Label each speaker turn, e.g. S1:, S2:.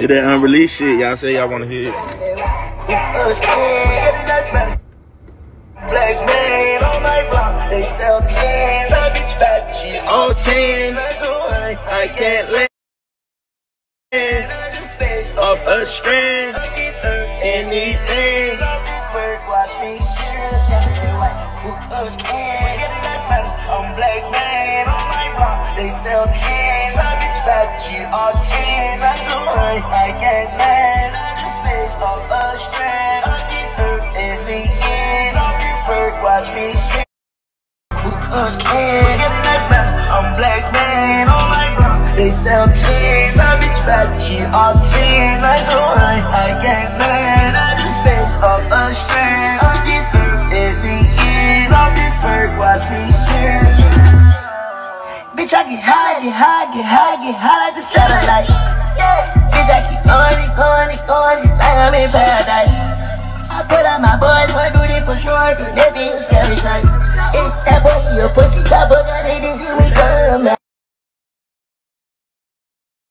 S1: It that unreleased shit y'all say y'all want to hear.
S2: Black man on my block, they sell 10. Savage she all 10. I can't let off a strand. Anything. Watch me I'm black man on my block, they sell 10. Savage back, she all 10. I don't like I can't land. Space off a. I get hurt in the end, watch me sing. I'm black man on my block. They sell 10. Savage back, she all 10. I so high, I can't land. Bitch, I get high, get high, get high, get high like the satellite. Bitch, I keep going, going, going, just like I'm in paradise. I put on my boys, one duty for sure, cause that a scary sight. If that boy, your pussy,